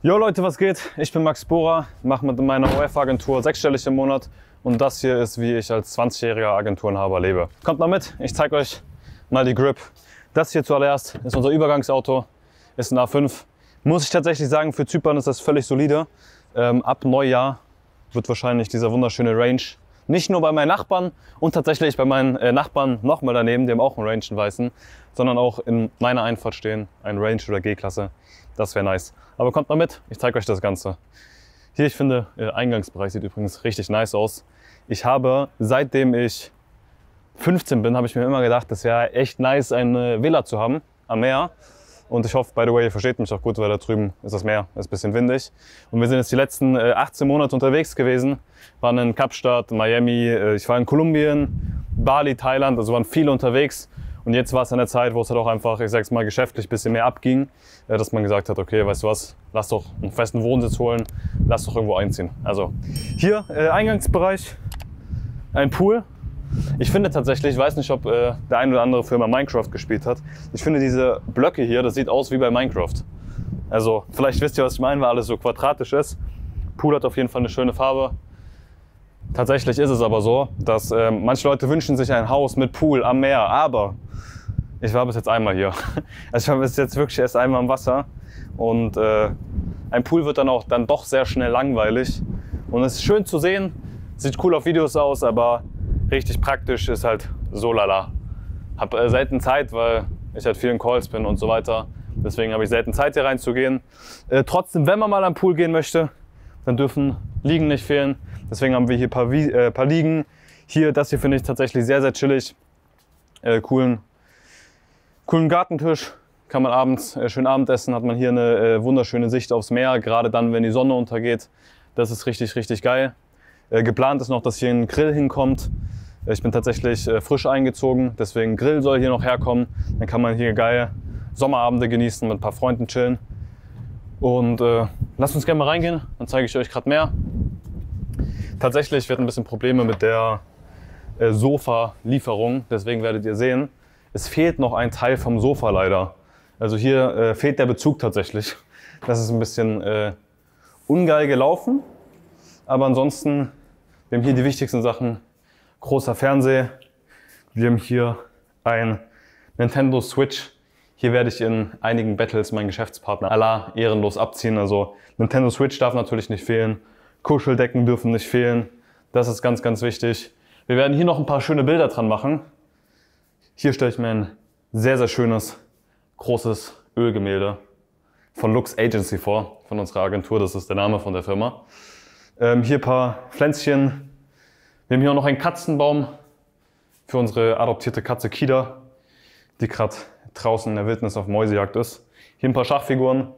Jo Leute, was geht? Ich bin Max Bohrer, mache mit meiner OF-Agentur sechsstellig im Monat und das hier ist, wie ich als 20-jähriger Agenturenhaber lebe. Kommt mal mit, ich zeige euch mal die Grip. Das hier zuallererst ist unser Übergangsauto, ist ein A5. Muss ich tatsächlich sagen, für Zypern ist das völlig solide. Ähm, ab Neujahr wird wahrscheinlich dieser wunderschöne Range nicht nur bei meinen Nachbarn und tatsächlich bei meinen äh, Nachbarn nochmal daneben, die haben auch einen Range, einen weißen, sondern auch in meiner Einfahrt stehen, ein Range oder G-Klasse. Das wäre nice. Aber kommt mal mit, ich zeige euch das Ganze. Hier, ich finde, der Eingangsbereich sieht übrigens richtig nice aus. Ich habe, seitdem ich 15 bin, habe ich mir immer gedacht, das wäre echt nice, eine Villa zu haben am Meer. Und ich hoffe, by the way, ihr versteht mich auch gut, weil da drüben ist das Meer, ist ein bisschen windig. Und wir sind jetzt die letzten 18 äh, Monate unterwegs gewesen, waren in Kapstadt, Miami, äh, ich war in Kolumbien, Bali, Thailand, also waren viele unterwegs. Und jetzt war es an der Zeit, wo es halt auch einfach, ich sag's mal, geschäftlich ein bisschen mehr abging, äh, dass man gesagt hat, okay, weißt du was, lass doch einen festen Wohnsitz holen, lass doch irgendwo einziehen. Also hier äh, Eingangsbereich, ein Pool, ich finde tatsächlich, ich weiß nicht, ob äh, der ein oder andere Firma Minecraft gespielt hat. Ich finde diese Blöcke hier, das sieht aus wie bei Minecraft. Also vielleicht wisst ihr, was ich meine, weil alles so quadratisch ist. Pool hat auf jeden Fall eine schöne Farbe. Tatsächlich ist es aber so, dass äh, manche Leute wünschen sich ein Haus mit Pool am Meer, aber ich war bis jetzt einmal hier. Also ich war bis jetzt wirklich erst einmal am Wasser und äh, ein Pool wird dann auch dann doch sehr schnell langweilig und es ist schön zu sehen, sieht cool auf Videos aus, aber richtig praktisch ist halt so lala. Hab äh, selten Zeit, weil ich halt vielen Calls bin und so weiter. Deswegen habe ich selten Zeit, hier reinzugehen. Äh, trotzdem, wenn man mal am Pool gehen möchte, dann dürfen Liegen nicht fehlen. Deswegen haben wir hier ein paar, äh, paar Liegen. Hier, das hier finde ich tatsächlich sehr, sehr chillig. Äh, coolen, coolen Gartentisch. Kann man abends äh, schön Abendessen, hat man hier eine äh, wunderschöne Sicht aufs Meer, gerade dann, wenn die Sonne untergeht. Das ist richtig, richtig geil. Äh, geplant ist noch, dass hier ein Grill hinkommt. Äh, ich bin tatsächlich frisch eingezogen, deswegen Grill soll hier noch herkommen. Dann kann man hier geil Sommerabende genießen, mit ein paar Freunden chillen. Und äh, lasst uns gerne mal reingehen, dann zeige ich euch gerade mehr. Tatsächlich wird ein bisschen Probleme mit der äh, Sofa-Lieferung, deswegen werdet ihr sehen, es fehlt noch ein Teil vom Sofa leider. Also hier äh, fehlt der Bezug tatsächlich. Das ist ein bisschen äh, ungeil gelaufen, aber ansonsten, wir haben hier die wichtigsten Sachen. Großer Fernseher. Wir haben hier ein Nintendo Switch. Hier werde ich in einigen Battles meinen Geschäftspartner aller ehrenlos abziehen. Also Nintendo Switch darf natürlich nicht fehlen. Kuscheldecken dürfen nicht fehlen. Das ist ganz, ganz wichtig. Wir werden hier noch ein paar schöne Bilder dran machen. Hier stelle ich mir ein sehr, sehr schönes, großes Ölgemälde von Lux Agency vor, von unserer Agentur. Das ist der Name von der Firma. Ähm, hier ein paar Pflänzchen. Wir haben hier auch noch einen Katzenbaum für unsere adoptierte Katze Kida, die gerade draußen in der Wildnis auf Mäusejagd ist. Hier ein paar Schachfiguren.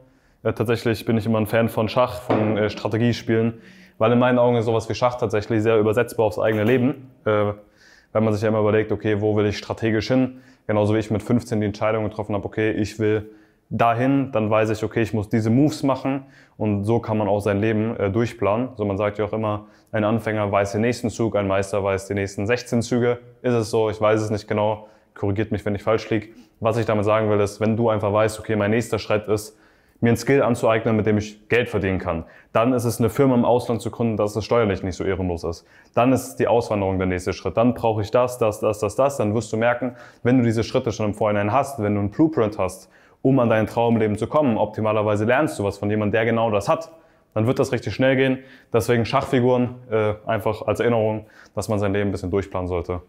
Äh, tatsächlich bin ich immer ein Fan von Schach, von äh, Strategiespielen, weil in meinen Augen ist sowas wie Schach tatsächlich sehr übersetzbar aufs eigene Leben. Äh, weil man sich ja immer überlegt, okay, wo will ich strategisch hin? Genauso wie ich mit 15 die Entscheidung getroffen habe, okay, ich will dahin, dann weiß ich, okay, ich muss diese Moves machen und so kann man auch sein Leben äh, durchplanen. So man sagt ja auch immer, ein Anfänger weiß den nächsten Zug, ein Meister weiß die nächsten 16 Züge. Ist es so? Ich weiß es nicht genau. Korrigiert mich, wenn ich falsch liege. Was ich damit sagen will, ist, wenn du einfach weißt, okay, mein nächster Schritt ist, mir ein Skill anzueignen, mit dem ich Geld verdienen kann. Dann ist es eine Firma im Ausland zu gründen, dass es steuerlich nicht so ehrenlos ist. Dann ist die Auswanderung der nächste Schritt. Dann brauche ich das, das, das, das, das. Dann wirst du merken, wenn du diese Schritte schon im Vorhinein hast, wenn du einen Blueprint hast, um an dein Traumleben zu kommen. Optimalerweise lernst du was von jemandem, der genau das hat. Dann wird das richtig schnell gehen. Deswegen Schachfiguren äh, einfach als Erinnerung, dass man sein Leben ein bisschen durchplanen sollte.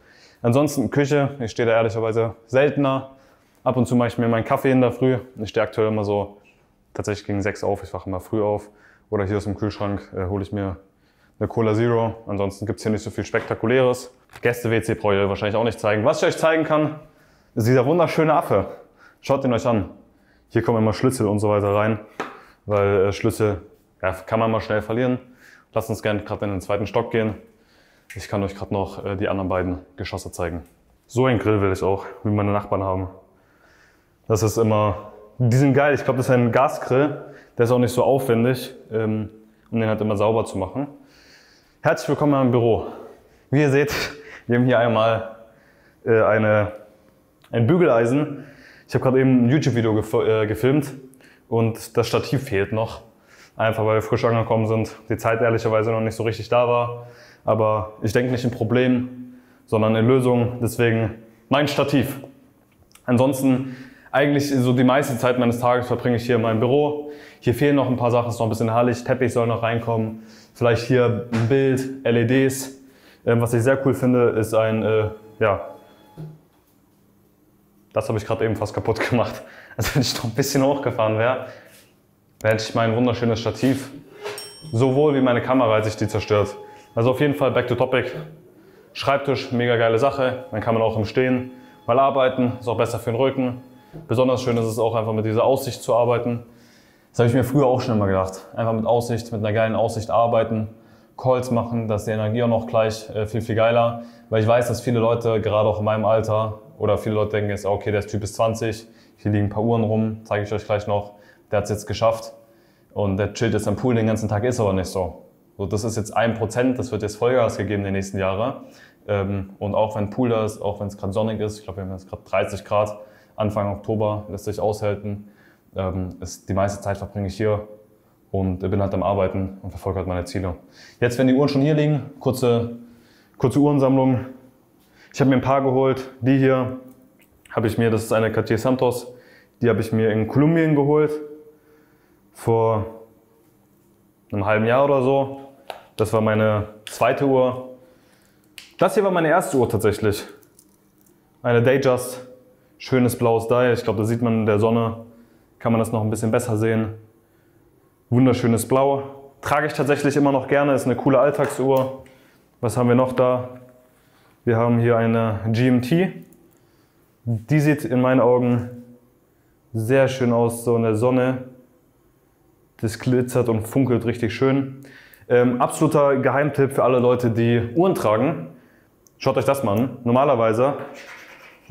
Ansonsten Küche, ich stehe da ehrlicherweise seltener. Ab und zu mache ich mir meinen Kaffee in der Früh. Ich stehe aktuell immer so tatsächlich gegen sechs auf. Ich wache immer früh auf. Oder hier aus dem Kühlschrank äh, hole ich mir eine Cola Zero. Ansonsten gibt's hier nicht so viel Spektakuläres. Gäste-WC brauche ich wahrscheinlich auch nicht zeigen. Was ich euch zeigen kann, ist dieser wunderschöne Affe. Schaut ihn euch an. Hier kommen immer Schlüssel und so weiter rein, weil äh, Schlüssel ja, kann man mal schnell verlieren. Lasst uns gerne gerade in den zweiten Stock gehen. Ich kann euch gerade noch äh, die anderen beiden Geschosse zeigen. So ein Grill will ich auch, wie meine Nachbarn haben. Das ist immer, die sind geil. Ich glaube, das ist ein Gasgrill. Der ist auch nicht so aufwendig, ähm, um den halt immer sauber zu machen. Herzlich willkommen im Büro. Wie ihr seht, wir haben hier einmal äh, eine, ein Bügeleisen ich habe gerade eben ein YouTube-Video gef äh, gefilmt und das Stativ fehlt noch. Einfach weil wir frisch angekommen sind, die Zeit ehrlicherweise noch nicht so richtig da war. Aber ich denke nicht in Problem, sondern in Lösungen. Deswegen mein Stativ. Ansonsten eigentlich so die meiste Zeit meines Tages verbringe ich hier in meinem Büro. Hier fehlen noch ein paar Sachen, ist noch ein bisschen hallig, Teppich soll noch reinkommen. Vielleicht hier ein Bild, LEDs. Ähm, was ich sehr cool finde, ist ein, äh, ja, das habe ich gerade eben fast kaputt gemacht. Also wenn ich noch ein bisschen hochgefahren wäre, hätte ich mein wunderschönes Stativ, sowohl wie meine Kamera, als ich die zerstört. Also auf jeden Fall back to topic. Schreibtisch, mega geile Sache. Dann kann man auch im Stehen mal arbeiten, ist auch besser für den Rücken. Besonders schön ist es auch einfach mit dieser Aussicht zu arbeiten. Das habe ich mir früher auch schon immer gedacht. Einfach mit Aussicht, mit einer geilen Aussicht arbeiten, Calls machen, dass die Energie auch noch gleich äh, viel, viel geiler. Weil ich weiß, dass viele Leute, gerade auch in meinem Alter, oder viele Leute denken jetzt, okay, der Typ ist 20, hier liegen ein paar Uhren rum, zeige ich euch gleich noch. Der hat es jetzt geschafft und der chillt jetzt am Pool den ganzen Tag, ist aber nicht so. So, das ist jetzt ein Prozent, das wird jetzt Vollgas gegeben in den nächsten Jahren. Ähm, und auch wenn Pool da ist, auch wenn es gerade sonnig ist, ich glaube, wir haben jetzt gerade 30 Grad, Anfang Oktober lässt sich aushalten. Ähm, ist, die meiste Zeit verbringe ich hier und bin halt am Arbeiten und verfolge halt meine Ziele. Jetzt, wenn die Uhren schon hier liegen, kurze, kurze Uhrensammlung. Ich habe mir ein paar geholt. Die hier habe ich mir, das ist eine Cartier Santos, die habe ich mir in Kolumbien geholt vor einem halben Jahr oder so. Das war meine zweite Uhr. Das hier war meine erste Uhr tatsächlich. Eine Datejust. Schönes blaues Dial. Ich glaube, da sieht man in der Sonne, kann man das noch ein bisschen besser sehen. Wunderschönes Blau. Trage ich tatsächlich immer noch gerne, ist eine coole Alltagsuhr. Was haben wir noch da? Wir haben hier eine GMT. Die sieht in meinen Augen sehr schön aus, so in der Sonne. Das glitzert und funkelt richtig schön. Ähm, absoluter Geheimtipp für alle Leute, die Uhren tragen. Schaut euch das mal an. Normalerweise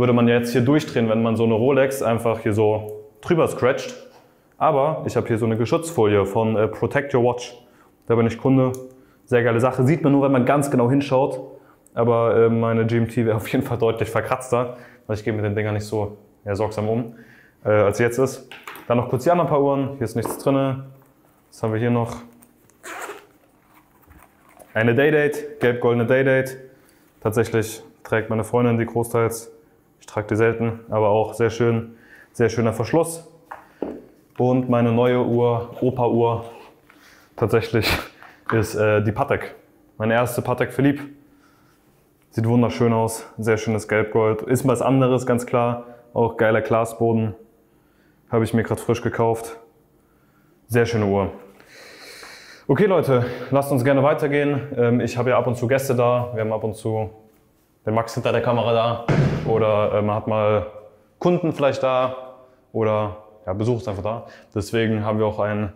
würde man jetzt hier durchdrehen, wenn man so eine Rolex einfach hier so drüber scratcht. Aber ich habe hier so eine Geschützfolie von äh, Protect Your Watch. Da bin ich Kunde. Sehr geile Sache. Sieht man nur, wenn man ganz genau hinschaut. Aber äh, meine GMT wäre auf jeden Fall deutlich verkratzter, weil ich gehe mit den Dingern nicht so ja, sorgsam um, äh, als jetzt ist. Dann noch kurz die anderen paar Uhren. Hier ist nichts drin. Was haben wir hier noch? Eine Daydate, gelb-goldene Daydate. Tatsächlich trägt meine Freundin die großteils. Ich trage die selten, aber auch sehr schön, sehr schöner Verschluss. Und meine neue Uhr, Opa-Uhr, tatsächlich ist äh, die Patek. Meine erste Patek Philippe. Sieht wunderschön aus, sehr schönes Gelbgold. Ist was anderes, ganz klar. Auch geiler Glasboden. Habe ich mir gerade frisch gekauft. Sehr schöne Uhr. Okay Leute, lasst uns gerne weitergehen. Ähm, ich habe ja ab und zu Gäste da. Wir haben ab und zu den Max hinter der Kamera da. Oder äh, man hat mal Kunden vielleicht da. Oder ja, Besuch ist einfach da. Deswegen haben wir auch ein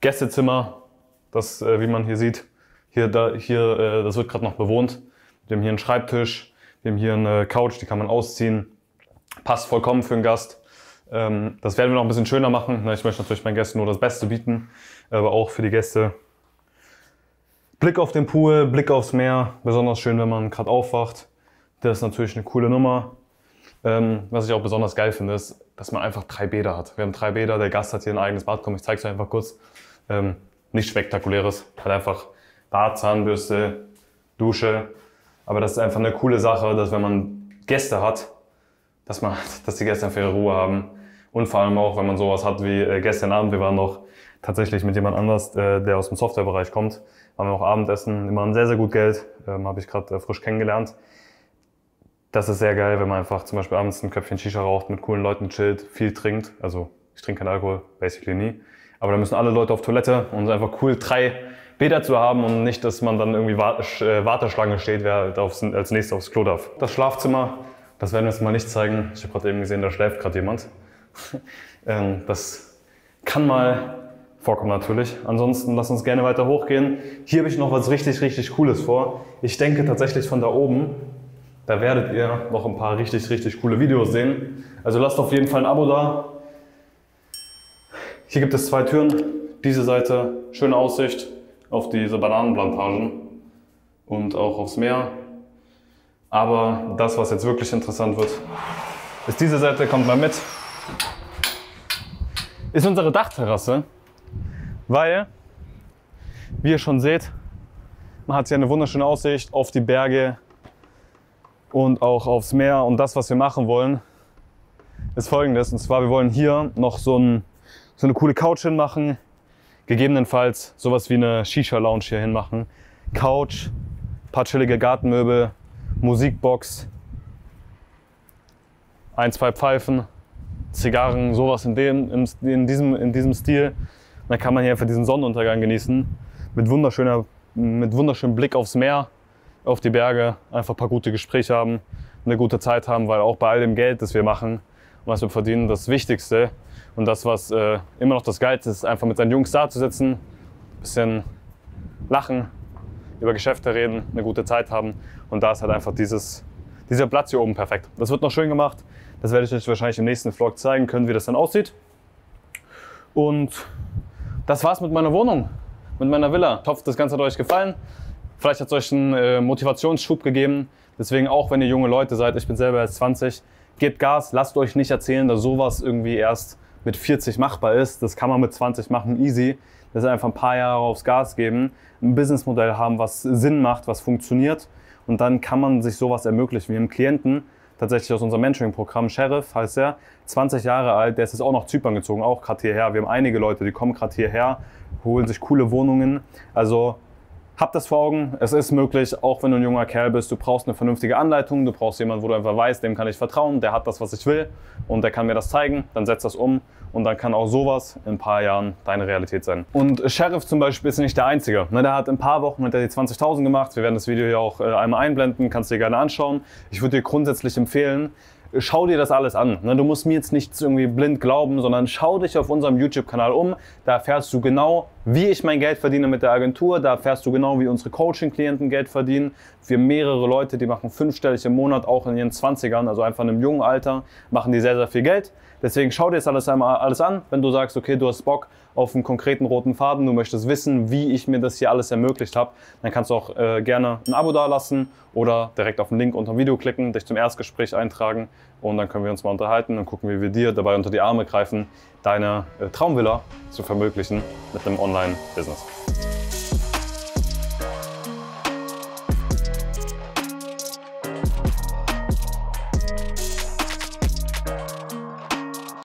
Gästezimmer, das, äh, wie man hier sieht, hier, da, hier, äh, das wird gerade noch bewohnt. Wir haben hier einen Schreibtisch, wir haben hier eine Couch, die kann man ausziehen. Passt vollkommen für einen Gast. Ähm, das werden wir noch ein bisschen schöner machen. Ich möchte natürlich meinen Gästen nur das Beste bieten, aber auch für die Gäste. Blick auf den Pool, Blick aufs Meer, besonders schön, wenn man gerade aufwacht. Das ist natürlich eine coole Nummer. Ähm, was ich auch besonders geil finde, ist, dass man einfach drei Bäder hat. Wir haben drei Bäder, der Gast hat hier ein eigenes Bad. Komm, ich zeige es euch einfach kurz. Ähm, nichts Spektakuläres, hat einfach Bad, Zahnbürste, Dusche. Aber das ist einfach eine coole Sache, dass wenn man Gäste hat, dass, man, dass die Gäste einfach ihre Ruhe haben. Und vor allem auch, wenn man sowas hat wie äh, gestern Abend, wir waren noch tatsächlich mit jemand anders, äh, der aus dem Softwarebereich kommt, waren wir noch Abendessen, die machen sehr, sehr gut Geld, ähm, habe ich gerade äh, frisch kennengelernt. Das ist sehr geil, wenn man einfach zum Beispiel abends ein Köpfchen Shisha raucht, mit coolen Leuten chillt, viel trinkt. Also ich trinke keinen Alkohol, basically nie. Aber da müssen alle Leute auf Toilette und es ist einfach cool, drei Bäder zu haben und nicht, dass man dann irgendwie äh, Warteschlange steht, wer halt aufs, als nächstes aufs Klo darf. Das Schlafzimmer, das werden wir jetzt mal nicht zeigen. Ich habe gerade eben gesehen, da schläft gerade jemand. Ähm, das kann mal vorkommen natürlich. Ansonsten lass uns gerne weiter hochgehen. Hier habe ich noch was richtig, richtig Cooles vor. Ich denke tatsächlich von da oben, da werdet ihr noch ein paar richtig, richtig coole Videos sehen. Also lasst auf jeden Fall ein Abo da. Hier gibt es zwei Türen. Diese Seite, schöne Aussicht auf diese Bananenplantagen und auch aufs Meer. Aber das, was jetzt wirklich interessant wird, ist diese Seite, kommt mal mit, ist unsere Dachterrasse. Weil, wie ihr schon seht, man hat hier eine wunderschöne Aussicht auf die Berge und auch aufs Meer. Und das, was wir machen wollen, ist folgendes. Und zwar, wir wollen hier noch so, ein, so eine coole Couch hinmachen. Gegebenenfalls sowas wie eine Shisha-Lounge hier hinmachen. Couch, paar chillige Gartenmöbel, Musikbox, ein, zwei Pfeifen, Zigarren, sowas in, dem, in, diesem, in diesem Stil. Dann kann man hier einfach diesen Sonnenuntergang genießen mit, wunderschöner, mit wunderschönem Blick aufs Meer, auf die Berge, einfach ein paar gute Gespräche haben, eine gute Zeit haben, weil auch bei all dem Geld, das wir machen und was wir verdienen, das Wichtigste und das, was äh, immer noch das Geilste ist, einfach mit seinen Jungs da zu sitzen, ein bisschen lachen, über Geschäfte reden, eine gute Zeit haben und da ist halt einfach dieses, dieser Platz hier oben perfekt. Das wird noch schön gemacht. Das werde ich euch wahrscheinlich im nächsten Vlog zeigen können, wie das dann aussieht. Und das war's mit meiner Wohnung, mit meiner Villa. Ich hoffe, das Ganze hat euch gefallen. Vielleicht hat es euch einen äh, Motivationsschub gegeben. Deswegen auch, wenn ihr junge Leute seid, ich bin selber erst 20, gebt Gas, lasst euch nicht erzählen, dass sowas irgendwie erst mit 40 machbar ist. Das kann man mit 20 machen, easy. Das ist einfach ein paar Jahre aufs Gas geben, ein Businessmodell haben, was Sinn macht, was funktioniert. Und dann kann man sich sowas ermöglichen. Wir haben Klienten, tatsächlich aus unserem Mentoring-Programm. Sheriff heißt er, 20 Jahre alt, der ist jetzt auch nach Zypern gezogen, auch gerade hierher. Wir haben einige Leute, die kommen gerade hierher, holen sich coole Wohnungen. Also hab das vor Augen, es ist möglich, auch wenn du ein junger Kerl bist, du brauchst eine vernünftige Anleitung, du brauchst jemanden, wo du einfach weißt, dem kann ich vertrauen, der hat das, was ich will und der kann mir das zeigen, dann setz das um und dann kann auch sowas in ein paar Jahren deine Realität sein. Und Sheriff zum Beispiel ist nicht der Einzige. Ne, der hat in ein paar Wochen hat er die 20.000 gemacht, wir werden das Video hier auch äh, einmal einblenden, kannst du dir gerne anschauen. Ich würde dir grundsätzlich empfehlen, schau dir das alles an. Ne? Du musst mir jetzt nicht irgendwie blind glauben, sondern schau dich auf unserem YouTube-Kanal um. Da erfährst du genau, wie ich mein Geld verdiene mit der Agentur. Da erfährst du genau, wie unsere Coaching-Klienten Geld verdienen. Wir mehrere Leute, die machen fünfstellig im Monat, auch in ihren 20ern, also einfach in einem jungen Alter, machen die sehr, sehr viel Geld. Deswegen schau dir das alles einmal alles an. Wenn du sagst, okay, du hast Bock auf einen konkreten roten Faden, du möchtest wissen, wie ich mir das hier alles ermöglicht habe, dann kannst du auch äh, gerne ein Abo dalassen oder direkt auf den Link unter dem Video klicken, dich zum Erstgespräch eintragen und dann können wir uns mal unterhalten und gucken, wie wir dir dabei unter die Arme greifen, deine äh, Traumvilla zu vermöglichen mit einem Online-Business.